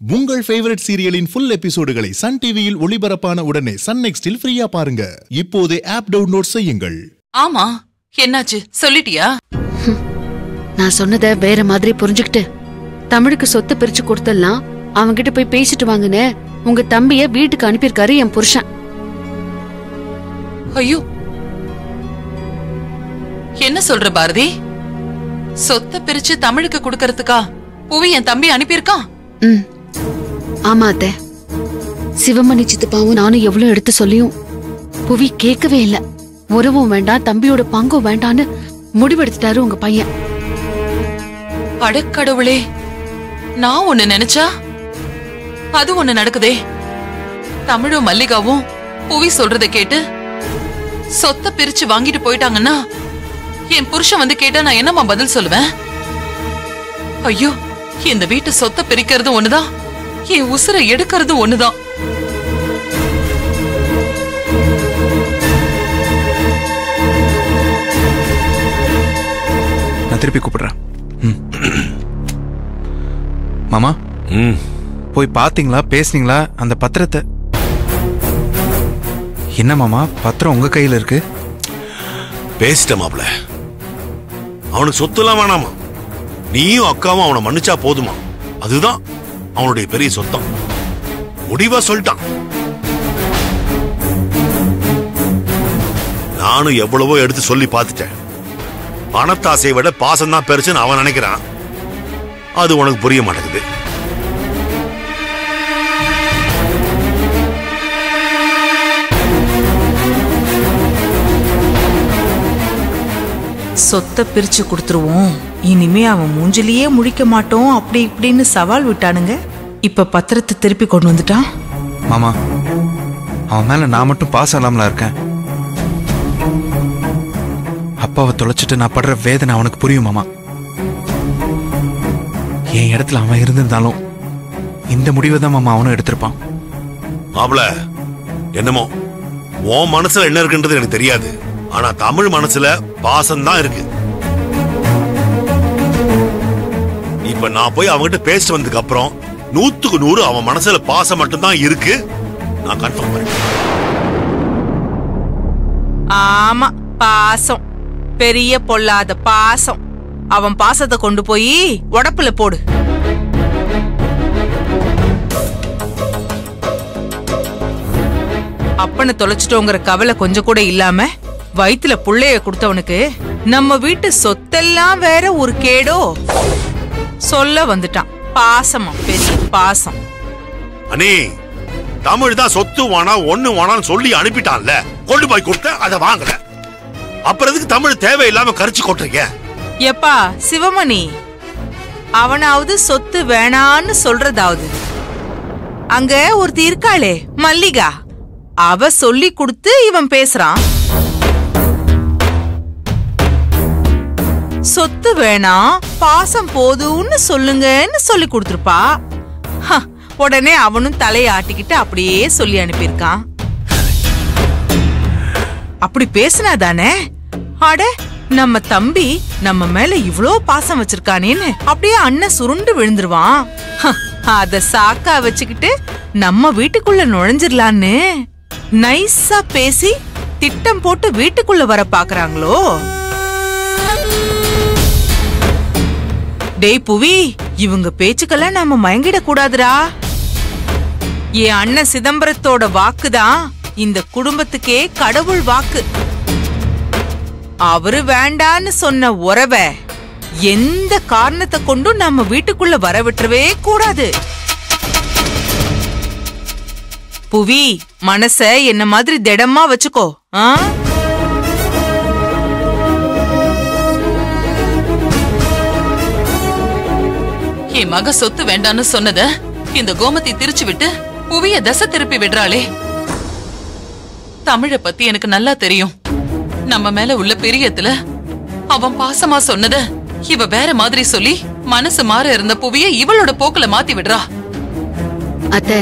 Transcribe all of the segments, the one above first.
உங்கள் ஃபேவரட் சீரியலின் ஃபுல் எபிசோடுகளை சன் டிவியில் ஒளிபரப்பான உடனே சன் நெக்ஸ்டில் ஃப்ரீயா பாருங்க. இப்போதே ஆப் டவுன்லோட் செய்யுங்கள். ஆமா என்னாச்சு? சொல்லிட்டியா? நான் சொன்னத வேற மாதிரி புரிஞ்சுக்கிட்டு தமிழுக்கு சொத்து பிரிச்சு கொடுத்துடலாம் அவன்கிட்ட போய் பேசிட்டு வாங்கன்னு உங்க தம்பிய வீட்டுக்கு அனுப்பியிருக்காரு என் புருஷன். ஐயோ. என்ன சொல்ற பாரதி? சொத்தை பிரிச்சு தமிழுக்கு கொடுக்கறதுக்கா? புவி என் தம்பி அனுப்பியிருக்கான்? ம். ஆமா அத்த. சிவமணி சித்துப்பாவும் நானும் எவ்வளவு எடுத்து சொல்லியும் புவி கேட்கவே இல்ல. உறவும் வேண்டாம் தம்பியோட பங்கும் வேண்டான்னு முடிவெடுத்துட்டாரு உங்க பையன். அடக்கடவுளே நான் ஒண்ணு நினைச்சா? அது ஒண்ணு நடக்குதே. தமிழும் மல்லிகாவும் புவி சொல்றத கேட்டு சொத்தை பிரிச்சு வாங்கிட்டு போயிட்டாங்கன்னா என் புருஷன் வந்து கேட்டா நான் என்னம்மா பதில் சொல்லுவேன்? ஐயோ இந்த வீட்டு சொத்தை பிரிக்கிறது ஒண்ணுதான். என் உசுரை எடுக்கிறது ஒண்ணுதான். நான் திருப்பி கூப்பிடுறேன். ம். மாமா? ம். போய் பாத்தீங்களா பேசுனீங்களா அந்த பத்திரத்தை? என்ன மாமா பத்திரம் உங்க கையில இருக்கு? பேசிட்ட மாப்ள அவனுக்கு சொத்துலாம் வேணாமா? நீயும் அக்காவும் அவனை மன்னிச்சா போதுமா? அதுதான். அவனுடைய பெரிய சொத்தம். முடிவா சொல்லிட்டான். நானும் எவ்வளவோ எடுத்து சொல்லி பார்த்துட்டேன். பணத்தாசையை விட பாசம் தான் பெருசுன்னு அவன் நினைக்கிறான். அது உனக்கு புரிய மாட்டேங்குது. சொத்தை பிரிச்சு கொடுத்துருவோம். இனிமே அவன் மூஞ்சிலேயே முழிக்க மாட்டோம் அப்படி இப்படின்னு சவால் விட்டானுங்க. இப்ப பத்திரத்தை திருப்பி கொண்டு வந்துட்டான். மாமா அவன் மேல நான் மட்டும் பாசம் இல்லாமலா இருக்கேன். அப்பாவை தொலைச்சிட்டு நான் படுற வேதனை அவனுக்கு புரியும் மாமா. என் இடத்துல அவன் இருந்திருந்தாலும் இந்த முடிவை தான் மாமா அவனும் எடுத்திருப்பான். மாப்ள என்னமோ உன் மனசுல என்ன இருக்குன்றது எனக்கு தெரியாது. ஆனா தமிழ் மனசுல பாசம் தான் இருக்கு. இப்ப நான் போய் அவன்கிட்ட பேசிட்டு வந்ததுக்கு அப்புறம் நூத்துக்கு நூறு அவன் மனசுல பாசம் மட்டும்தான் இருக்கு. நான் கன்ஃபார்ம் பண்ணேன் ஆமா பாசம். பெரிய பொல்லாத பாசம். அவன் பாசத்தை கொண்டு போய் உடப்புல போடு. அப்பனை தொலைச்சிட்டோங்கிற கவலை கொஞ்சம் கூட இல்லாம வயித்துல புள்ளைய கொடுத்தவனுக்கு நம்ம வீட்டு சொத்தெல்லாம் வேற ஒரு கேடோ. சொல்ல வந்துட்டான். பாசமா பெரிய பாசம். அனே தமிழ் தான் சொத்து வானா ஒண்ணு வானான்னு சொல்லி அனுப்பிட்டான்ல. கொண்டு போய் கொடுத்த அதை வாங்கல. அப்புறம் எதுக்கு தமிழ் தேவையில்லாம கரிச்சு கொட்டுறீங்க? எப்பா சிவமணி அவனாவது சொத்து வேணான்னு சொல்றதாவது? அங்க ஒருத்தி இருக்காளே மல்லிகா. அவ சொல்லி கொடுத்து இவன் பேசுறான். சொத்து வேணாம் பாசம் போதும்னு சொல்லுங்கன்னு சொல்லி கொடுத்துருப்பா. ஹ, உடனே அவனும் தலையை ஆட்டிக்கிட்டு அப்படியே சொல்லி அனுப்பியிருக்கான். அப்படி பேசினா தானே? அட நம்ம தம்பி நம்ம மேல இவ்ளோ பாசம் வச்சிருக்கானேன்னு அப்படியே அண்ணன் சுருண்டு விழுந்துருவான். அத சாக்கா வச்சுக்கிட்டு நம்ம வீட்டுக்குள்ள நுழைஞ்சிடலான்னு நைஸா பேசி திட்டம் போட்டு வீட்டுக்குள்ள வர பாக்குறாங்களோ? டேய் புவி இவங்க பேச்சுக்கெல்லாம் நாம மயங்கிட கூடாதுடா என் அண்ணன் சிதம்பரத்தோட வாக்குதான் இந்த குடும்பத்துக்கே கடவுள் வாக்கு. அவரு வேண்டான்னு சொன்ன உறவை எந்த காரணத்தை கொண்டும் நம்ம வீட்டுக்குள்ள வர விட்டுறவே கூடாது. புவி மனச என்ன மாதிரி திடமா வச்சுக்கோ ஆ? என் மக சொத்து வேண்டான்னு சொன்னத இந்த கோமதி திருச்சு விட்டு புவிய தசை திருப்பி விடுறாளே. தமிழ பத்தி எனக்கு நல்லா தெரியும். நம்ம மேல உள்ள பிரியத்துல அவன் பாசமா சொன்னத இவ வேற மாதிரி சொல்லி மனசு மாற இருந்த புவிய இவளோட போக்குல மாத்தி விடுறா. அத்த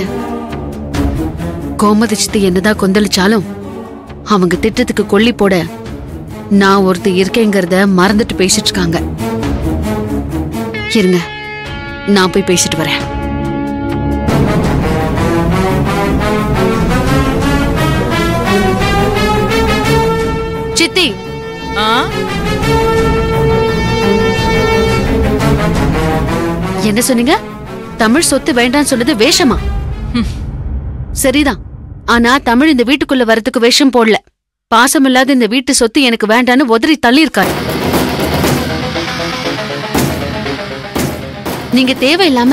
கோமதி சித்தி என்னதான் கொந்தளிச்சாலும் அவங்க திட்டத்துக்கு கொல்லி போட நான் ஒருத்தர் இருக்கேங்கிறத மறந்துட்டு பேசிட்டு இருக்காங்க. இருங்க. நான் போய் பேசிட்டு வரேன். சித்தி. என்ன சொன்னீங்க? தமிழ் சொத்து வேண்டாம்னு சொன்னது வேஷமா? சரிதான். ஆனா தமிழ் இந்த வீட்டுக்குள்ள வரதுக்கு வேஷம் போடல. பாசமில்லாத இந்த வீட்டு சொத்து எனக்கு வேண்டாம்னு உதறி தள்ளி இருக்காரு நீங்க தேவையில்லாம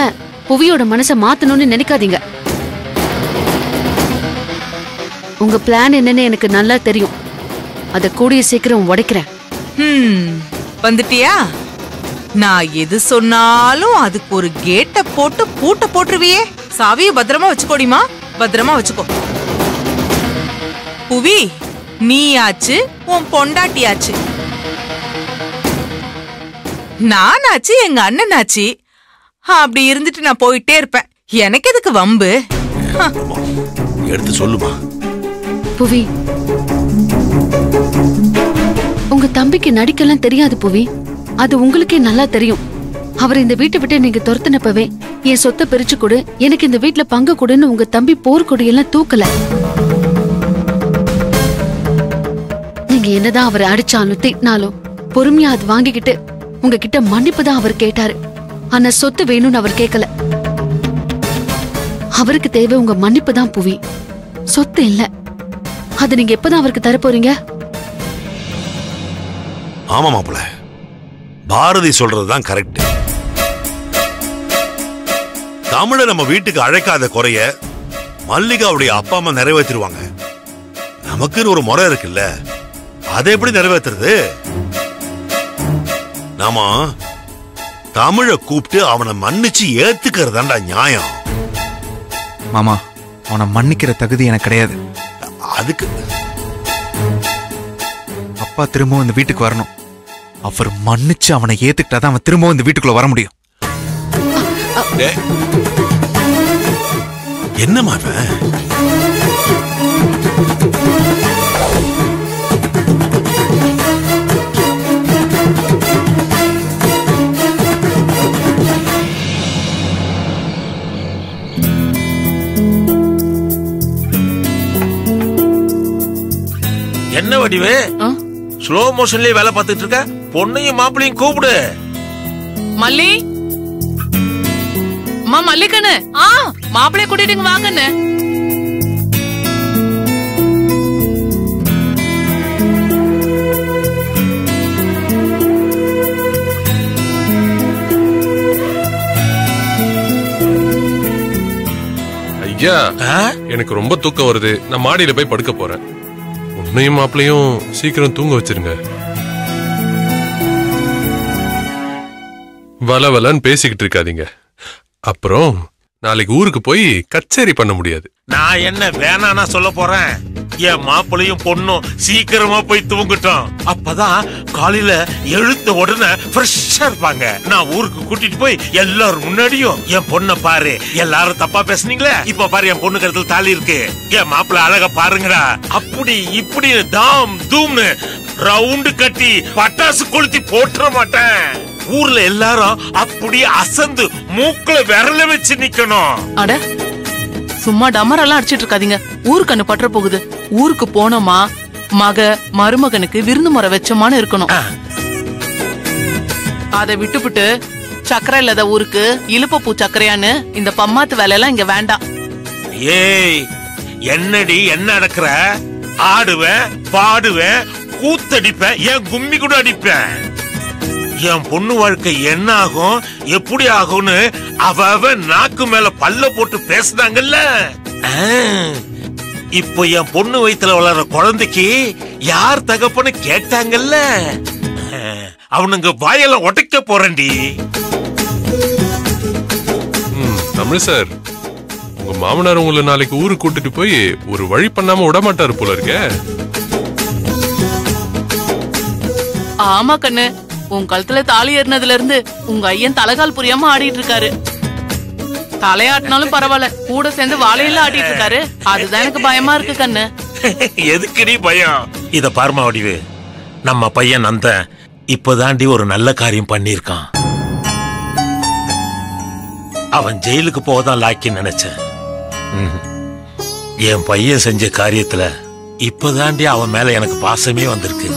புவியோட மனசை மாத்தணும்னு நினைக்காதீங்க. உங்க பிளான் என்னன்னு எனக்கு நல்லா தெரியும். அத கூடிய சீக்கிரம் உடைக்கிறேன். வந்துட்டியா? நான் எது சொன்னாலும் அதுக்கு ஒரு கேட்ட போட்டு பூட்ட போட்டுருவியே. சாவியை பத்திரமா வச்சுக்கோடிமா பத்திரமா வச்சுக்கோ. புவி நீயாச்சு உன் பொண்டாட்டியாச்சு. நானாச்சு எங்க அண்ணனாச்சு. அப்படி இருந்துட்டு நான் போயிட்டே இருப்பேன். எனக்கு எதுக்கு வம்பு? எடுத்து சொல்லுமா. புவி. உங்க தம்பிக்கு நடிக்கலாம் தெரியாது புவி. அது உங்களுக்கே நல்லா தெரியும். அவர் இந்த வீட்டை விட்டு நீங்க துரத்துனப்பவே என் சொத்தை பிரிச்சு கொடு எனக்கு இந்த வீட்ல பங்கு கொடுன்னு உங்க தம்பி போர்க்கொடியெல்லாம் தூக்கல. நீங்க என்னதான் அவரை அடிச்சாலும் திட்டினாலும் பொறுமையா அது வாங்கிக்கிட்டு உங்ககிட்ட மன்னிப்பு தான் அவர் கேட்டாரு. ஆனா சொத்து வேணும்னு அவர் கேட்கல அவருக்கு தேவை உங்க மன்னிப்பு தான் புவி. சொத்து இல்ல. அது நீங்க எப்பதான் அவருக்கு தரப்போறீங்க ஆமா மாப்பிள பாரதி சொல்றதுதான் கரெக்ட் தமிழை நம்ம வீட்டுக்கு அழைக்காத குறைய மல்லிகாவுடைய அப்பா அம்மா நிறைவேற்றிடுவாங்க நமக்குன்னு ஒரு முறை இருக்குல்ல. அதை எப்படி நிறைவேத்துறது? நாமா தமிழை கூப்பிட்டு அவனை மன்னிச்சு ஏத்துக்கிறதாண்டா நியாயம். மாமா அவனை மன்னிக்கிற தகுதி எனக்கு கிடையாது. அதுக்கு அப்பா திரும்பவும் இந்த வீட்டுக்கு வரணும். அவர் மன்னிச்சு அவனை ஏத்துக்கிட்டாதான் அவன் திரும்பவும் இந்த வீட்டுக்குள்ள வர முடியும். டேய். என்னம்மா என்ன வடிவு? ஸ்லோ மோஷன்லயே வேலை பார்த்துட்டு இருக்க? பொண்ணையும் மாப்பிளையும் கூப்பிடு. மல்லி? அம்மா மல்லிகண்ணு. ஆ? மாப்பிளைய கூட்டிட்டு இங்க வாங்கண்ணு. ஐயா எனக்கு ரொம்ப தூக்கம் வருது. நான் மாடியில போய் படுக்க போறேன். உன்னையும் மாப்பிளையும் சீக்கிரம் தூங்க வச்சிருங்க. வல வலன்னு பேசிக்கிட்டு இருக்காதீங்க. அப்புறம் நாளைக்கு ஊருக்கு போய் கச்சேரி பண்ண முடியாது. நான் என்ன வேணானா சொல்ல போறேன். என் மாப்பிளையும் பொண்ணும் சீக்கிரமா போய் தூங்கட்டும். அப்பதான் காலையில எழுத்த உடனே ஃப்ரெஷ்ஷா இருப்பாங்க. நான் ஊருக்கு கூட்டிட்டு போய் எல்லாரும் முன்னாடியும் என் பொண்ண பாரு. எல்லாரும் தப்பா பேசுனீங்களே? இப்ப பாரு என் பொண்ணு கருத்துல தாலி இருக்கு. என் மாப்பிள்ள அழகா பாருங்கடா. அப்படி இப்படி தாம் தூம்னு ரவுண்டு கட்டி பட்டாசு கொளுத்தி போட்டுற மாட்டேன். ஊர்ல எல்லாரும் அப்படி அசந்து மூக்குல விரல வச்சு நிக்கணும். அட சும்மா டமரெல்லாம் அடிச்சிட்டு இருக்காதீங்க. ஊருக்கு அனு பற்ற போகுது. ஊருக்கு போனோமா? மக மருமகனுக்கு விருந்து முறை வச்சோமான்னு இருக்கணும். அதை விட்டுப்புட்டு சக்கரை இல்லாத ஊருக்கு இழுப்பப்பூ சக்கரையான்னு இந்த பம்மாத்து வேலை எல்லாம் இங்க வேண்டாம். ஏய் என்னடி என்ன நடக்கிற? ஆடுவேன் பாடுவேன் கூத்தடிப்பேன் ஏன் கும்மி கூட அடிப்பேன்? என் பொண்ணு வாழ்க்கை என்ன ஆகும் எப்படி ஆகும்னு அவ அவ நாக்கு மேல பல்ல போட்டு பேசுனாங்கல்ல. ஆ, இப்போ என் பொண்ணு வயித்துல வளர்ற குழந்தைக்கு யார் தகப்பன்னு கேட்டாங்கல்ல. அவனுங்க வாயெல்லாம் உடைக்க போறேன்டி. ம், தமிழ் சார். உங்க மாமனார் உங்களை நாளைக்கு ஊருக்கு கூட்டிட்டு போய் ஒரு வழி பண்ணாம விட மாட்டாரு போல இருக்கே. ஆமா கண்ணு. உன் கழுத்துல தாலி ஏறினதுல இருந்து உங்க ஐயன் தலைகால் புரியாம ஆடிட்டு இருக்காரு. தலையாட்டினாலும் பரவாயில்ல கூட சேர்ந்து வாழையில ஆடிட்டு இருக்காரு. அதுதான் எனக்கு பயமா இருக்கு கண்ணு. எதுக்குடி பயம்? இத பாருமா வடிவு. நம்ம பையன் நந்தன் இப்பதாண்டி ஒரு நல்ல காரியம் பண்ணிருக்கான் அவன் ஜெயிலுக்கு போகதான் லாக்கி நினைச்சேன். என் பையன் செஞ்ச காரியத்துல இப்பதாண்டி அவன் மேல எனக்கு பாசமே வந்திருக்கு.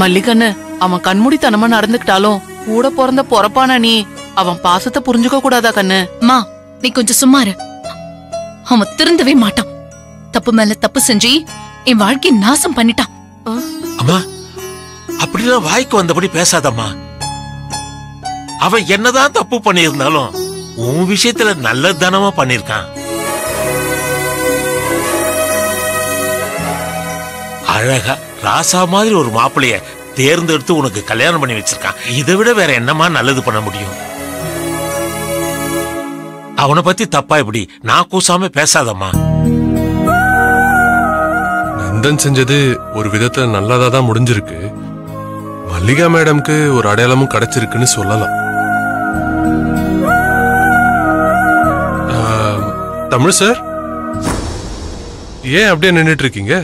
மல்லிகண்ணு அவன் கண்மூடித்தனமா நடந்துக்கிட்டாலும் கூட பிறந்த பொறப்பான நீ அவன் பாசத்தை புரிஞ்சுக்க கூடாதா கண்ணு? மா நீ கொஞ்சம் சும்மா இரு. அவன் திருந்தவே மாட்டான். தப்பு மேல தப்பு செஞ்சு என் வாழ்க்கையை நாசம் பண்ணிட்டான். அம்மா அப்படிலாம் வாய்க்கு வந்தபடி பேசாதம்மா. அவன் என்னதான் தப்பு பண்ணியிருந்தாலும் உன் விஷயத்துல நல்ல தானமா பண்ணிருக்கான் அழகா ராசா மாதிரி ஒரு மாப்பிளைய தேர்ந்தெடுத்து உனக்கு கல்யாணம் பண்ணி வச்சிருக்கான். இதை விட வேற என்னமா நல்லது பண்ண முடியும்? அவனை பத்தி தப்பா இப்படி நான் கூசாம பேசாதம்மா. நந்தன் செஞ்சது ஒரு விதத்துல நல்லதா தான் முடிஞ்சிருக்கு. மல்லிகா மேடம்க்கு ஒரு அடையாளமும் கிடைச்சிருக்குன்னு சொல்லலாம். தமிழ் சார்? ஏன் அப்படியே நின்னுட்டு இருக்கீங்க?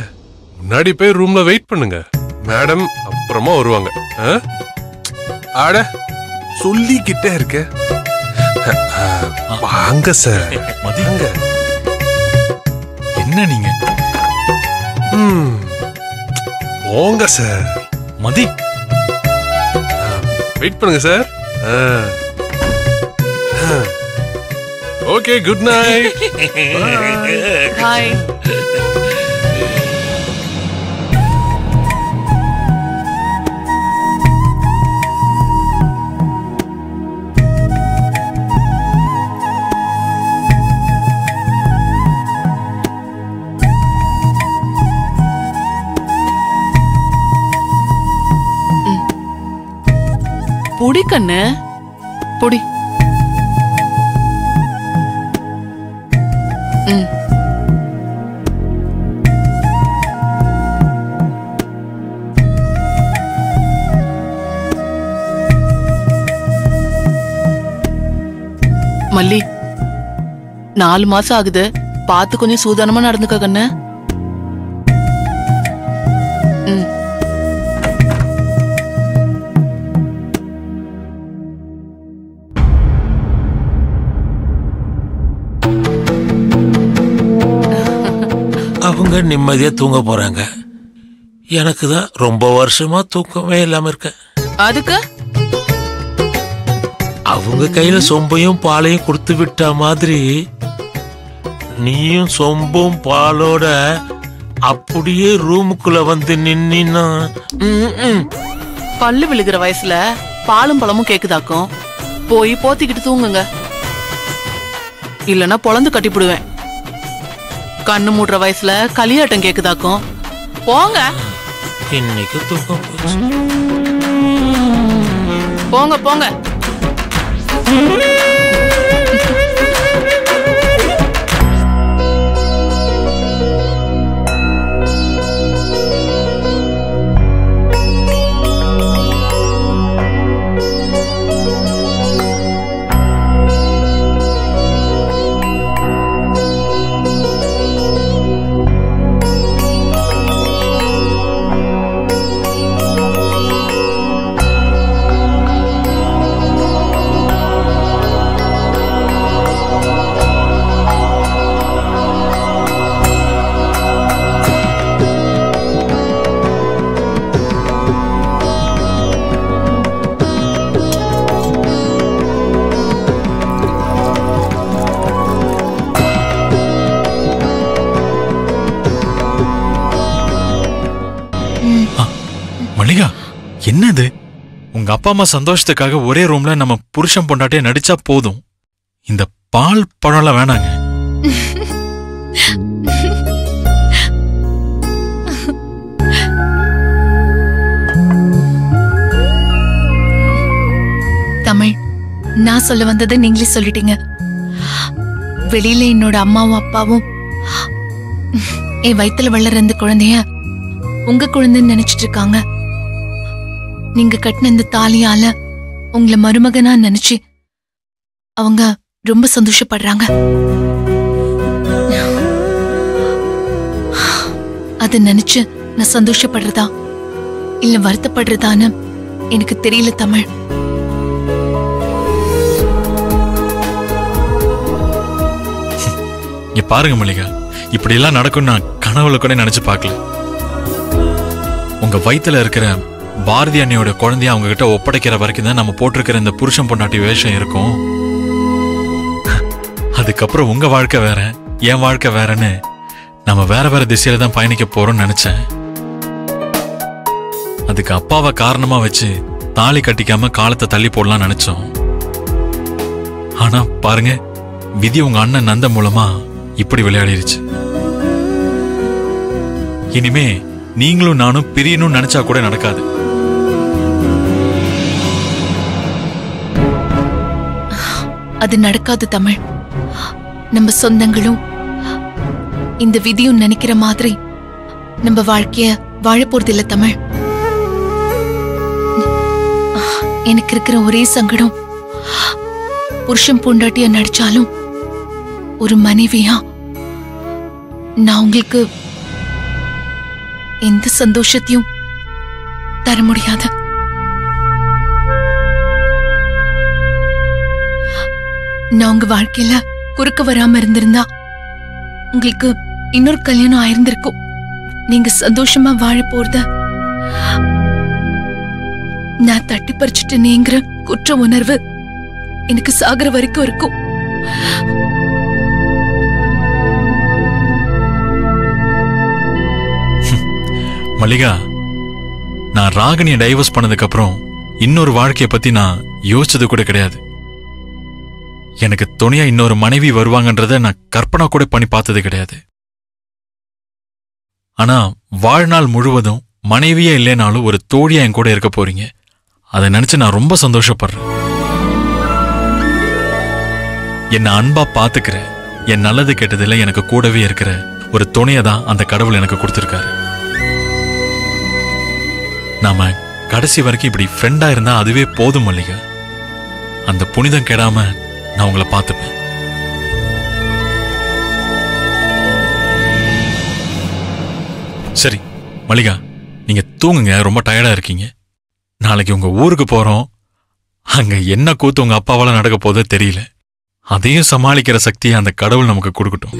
முன்னாடி போய் ரூம்ல வெயிட் பண்ணுங்க. மேடம் அப்புறமா வருவாங்க. ஆ? அட சொல்லிக்கிட்டே இருக்க. வாங்க சார் வாங்க. என்ன நீங்க. போங்க சார் மதி. வெயிட் பண்ணுங்க sir okay good night hi புடி கண்ணு. புடி. ம். மல்லி நாலு மாசம் ஆகுது. பார்த்து கொஞ்சம் சூதானமா நடந்துக்க கண்ணு. ம். அவங்க நிம்மதியா தூங்க போறாங்க. எனக்கு தான் ரொம்ப வருஷமா தூக்கமே இல்லாம இருக்கேன் அதுக்கு? அவங்க கையில சொம்பையும் பாலையும் கொடுத்து விட்ட மாதிரி நீயும் சொம்பும் பாலோட அப்படியே ரூமுக்குள்ள வந்து நின்னா. பல்லு விழுகிற வயசுல பாலும் பழமும் கேக்குதாக்கும்? போய் போத்திக்கிட்டு தூங்குங்க. இல்லனா பொழந்து கட்டிப்புடுவேன். கண்ணு மூடுற வயசுல களியாட்டம் கேக்குதாக்கும்? போங்க. இன்னைக்கு தூக்கம் போங்க போங்க. என்னது? உங்க அப்பா அம்மா சந்தோஷத்துக்காக ஒரே ரூம்ல நம்ம புருஷன் பொண்டாட்டிய நடிச்சா போதும். இந்த பால் பழம்லாம் வேணாங்க. தமிழ் நான் சொல்ல வந்ததை நீங்களே சொல்லிட்டீங்க. வெளியில என்னோட அம்மாவும் அப்பாவும் என் வயித்துல வளர்ற இந்த குழந்தைய உங்க குழந்தைன்னு நினைச்சிட்டு இருக்காங்க. நீங்க கட்டின இந்த தாலியால உங்களை மருமகனா நினைச்சு அவங்க ரொம்ப சந்தோஷப்படுறாங்க. அத நினைச்சு நான் சந்தோஷப்படுறதா? இல்ல வருத்தப்படுறதான்னு எனக்கு தெரியல தமிழ். இங்க பாருங்க மல்லிகா. இப்படி எல்லாம் நடக்கும் நான் கனவுல கூட நினைச்சு பார்க்கல. உங்க வயித்துல இருக்கிற பாரதி அண்ணியோட குழந்தைய அவங்க கிட்ட ஒப்படைக்கிற வரைக்கும் தான் நம்ம போட்டிருக்கிற இந்த புருஷன் பொண்டாட்டி வேஷம் இருக்கும். அதுக்கப்புறம் உங்க வாழ்க்கை வேற என் வாழ்க்கை வேறன்னு நம்ம வேற வேற திசையில தான் பயணிக்க போறோம்னு நினைச்சேன். அதுக்கு அப்பாவை காரணமா வச்சு தாலி கட்டிக்காம காலத்தை தள்ளி போடலாம் நினைச்சோம். ஆனா பாருங்க விதி உங்க அண்ணன் நந்த மூலமா இப்படி விளையாடிருச்சு. இனிமே நீங்களும் நானும் பிரியணும்னு நினைச்சா கூட நடக்காது. அது நடக்காது தமிழ். நம்ம சொந்தங்களும் இந்த விதியும் நினைக்கிற மாதிரி நம்ம வாழ்க்கைய வாழ போறது இல்ல தமிழ். எனக்கு இருக்கிற ஒரே சங்கடம் புருஷன் பொண்டாட்டியா நடிச்சாலும் ஒரு மனைவியா? நான் உங்களுக்கு எந்த சந்தோஷத்தையும் தர முடியாது. நான் உங்க வாழ்க்கையில குறுக்க வராம இருந்திருந்தா உங்களுக்கு இன்னொரு கல்யாணம் ஆயிருந்திருக்கும். நீங்க சந்தோஷமா வாழ போறத நான் தட்டி பறிச்சுட்டேனேங்கிற குற்ற உணர்வு எனக்கு சாகுற வரைக்கும் இருக்கும். மல்லிகா நான் ராகினியை டைவர்ஸ் பண்ணதுக்கு அப்புறம் இன்னொரு வாழ்க்கையை பத்தி நான் யோசிச்சது கூட கிடையாது. எனக்கு துணையா இன்னொரு மனைவி வருவாங்கன்றத நான் கற்பனை கூட பண்ணி பார்த்தது கிடையாது. ஆனா வாழ்நாள் முழுவதும் மனைவியே இல்லைனாலும் ஒரு தோழியா என் கூட இருக்க போறீங்க. அதை நினைச்சு நான் ரொம்ப சந்தோஷப்படுறேன். என்னை அன்பா பாத்துக்கிற என் நல்லது கெட்டதுல எனக்கு கூடவே இருக்கிற ஒரு துணையை தான் அந்த கடவுள் எனக்கு கொடுத்துருக்காரு. நாம கடைசி வரைக்கும் இப்படி ஃப்ரெண்டா இருந்தா அதுவே போதும் மல்லிகா அந்த புனிதம் கெடாம நான் உங்களை பார்த்துப்பேன். சரி மல்லிகா நீங்க தூங்குங்க ரொம்ப டயர்டா இருக்கீங்க. நாளைக்கு உங்க ஊருக்கு போறோம். அங்க என்ன கூத்து உங்க அப்பாவால நடக்க போதோ தெரியல. அதையும் சமாளிக்கிற சக்தியை அந்த கடவுள் நமக்கு கொடுக்கட்டும்.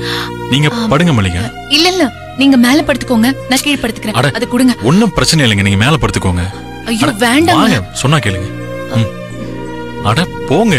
நீங்க படுங்க மல்லிகா. இல்ல இல்ல நீங்க மேல படுத்துக்கோங்க. நான் கீழே. படுத்துக்கிறேன். அது கொடுங்க. ஒன்னும் பிரச்சனை இல்லைங்க நீங்க மேல படுத்துக்கோங்க. ஐயோ வாங்க சொன்னா கேளுங்க. அட போங்க.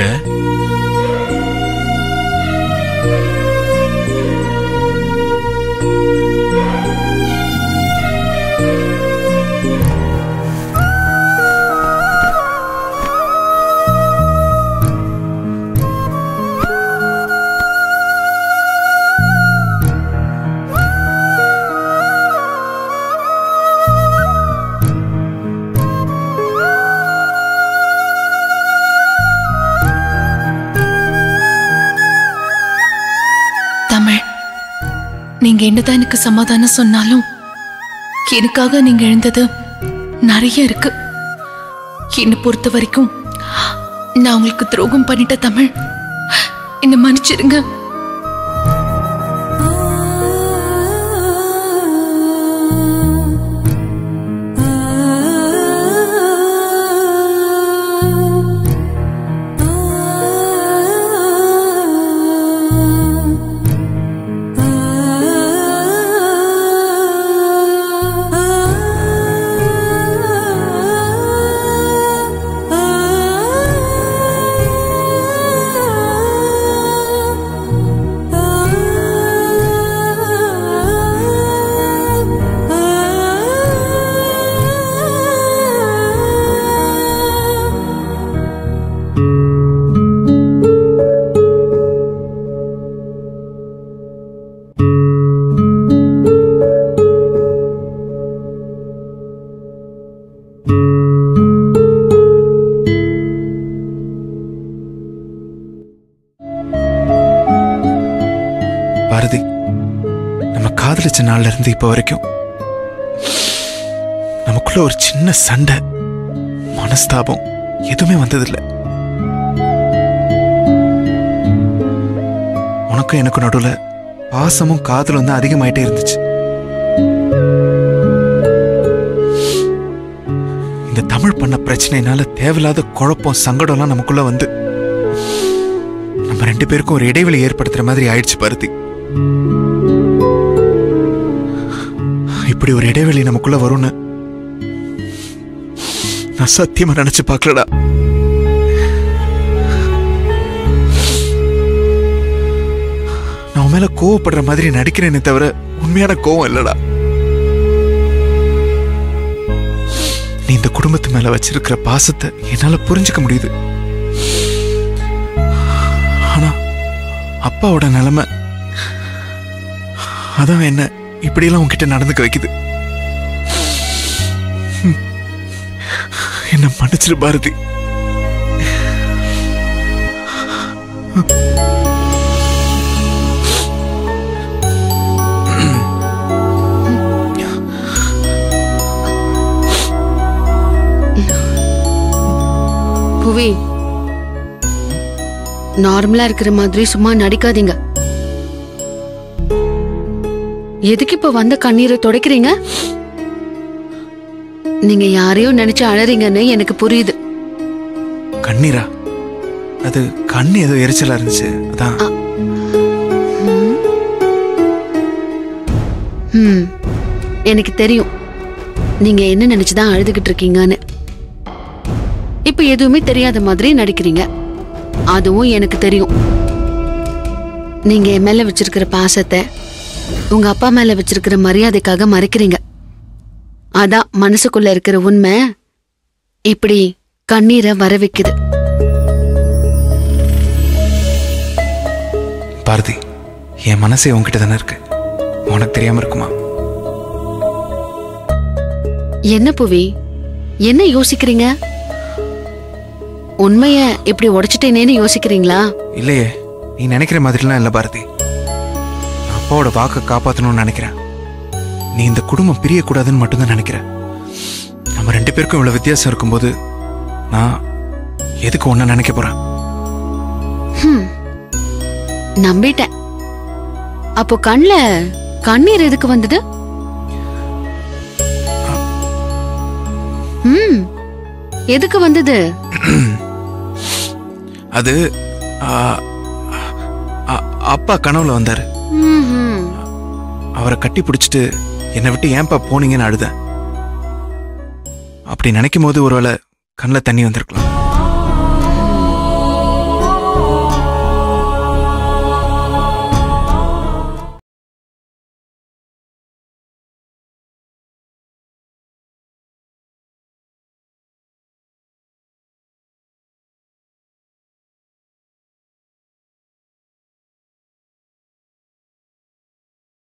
நீங்க என்னதான் எனக்கு சமாதானம் சொன்னாலும் எனக்காக நீங்க எழுந்தது நிறைய இருக்கு. என்னை பொறுத்த வரைக்கும் நான் உங்களுக்கு துரோகம் பண்ணிட்ட தமிழ் என்ன மன்னிச்சிருங்க. பாரதி நம்ம காதலிச்ச நாள்ல இருந்து இப்ப வரைக்கும் நமக்குள்ள ஒரு சின்ன சண்டை மனஸ்தாபம் எதுவுமே வந்ததில்லை. உனக்கும் எனக்கும் நடுவுல பாசமும் காதலும் தான் அதிகமாயிட்டே இருந்துச்சு. இந்த தமிழ் பண்ண பிரச்சனைனால தேவையில்லாத குழப்பம் சங்கடம்லாம் நமக்குள்ள வந்து நம்ம ரெண்டு பேருக்கும் ஒரு இடைவெளி ஏற்படுத்துற மாதிரி ஆயிடுச்சு பருத்தி இப்படி ஒரு இடைவெளி நமக்குள்ள வரும்னு நான் சத்தியமா நினைச்சு பார்க்கலடா. நான் உன் மேல கோவப்படுற மாதிரி நடிக்கிறேனே தவிர உண்மையான கோவம் இல்லடா. நீ இந்த குடும்பத்து மேல வச்சிருக்கிற பாசத்தை என்னால புரிஞ்சுக்க முடியுது. ஆனா அப்பாவோட நிலைமை அதான் என்ன? இப்படியெல்லாம் உன்கிட்ட நடந்துக்க வைக்குது. என்ன மன்னிச்சிரு பாரதி. புவி நார்மலா இருக்கிற மாதிரி சும்மா நடிக்காதீங்க. எதுக்கு இப்ப வந்த கண்ணீரை துடைக்கிறீங்க? நீங்க யாரையோ நினைச்சு அழறீங்கன்னு எனக்கு புரியுது. கண்ணீரா? அது கண் ஏதோ எரிச்சலா இருந்துச்சு அதான். ம். எனக்கு தெரியும். நீங்க என்ன நினைச்சுதான் அழுதுகிட்டு இருக்கீங்கன்னு. இப்ப எதுவுமே தெரியாத மாதிரி நடிக்கிறீங்க. அதுவும் எனக்கு தெரியும். நீங்க என் மேல வச்சிருக்கிற பாசத்தை உங்க அப்பா மேல வச்சிருக்கிற மரியாதைக்காக மறைக்கிறீங்க. அதான் மனசுக்குள்ள இருக்கிற உண்மை இப்படி கண்ணீரை வர வைக்குது. பாரதி என் மனசே உன்கிட்ட தானே இருக்கு? உனக்கு தெரியாம இருக்குமா? என்ன புவி? என்ன யோசிக்கிறீங்க? உண்மைய இப்படி உடைச்சிட்டேனேன்னு யோசிக்கிறீங்களா? இல்லையே நீ நினைக்கிற மாதிரிலாம் இல்லை பாரதி. அப்பாவோட வாக்கை காப்பாற்றணும்னு நினைக்கிறேன். நீ இந்த குடும்பம் பிரியக்கூடாதுன்னு மட்டும்தான் நினைக்கிறேன் நம்ம ரெண்டு பேருக்கும் இவ்வளவு வித்தியாசம் இருக்கும்போது நான் எதுக்கு ஒன்ன நினைக்க போறேன். நம்பிட்டேன். அப்போ கண்ல கண்ணீர் எதுக்கு வந்தது? ம் எதுக்கு வந்தது? அது அப்பா கனவுல வந்தாரு. அவரை கட்டி பிடிச்சிட்டு என்னை விட்டு ஏன்பா போனீங்கன்னு அழுத அப்படி நினைக்கும் போது ஒருவேளை கண்ணில் தண்ணி வந்திருக்கலாம்.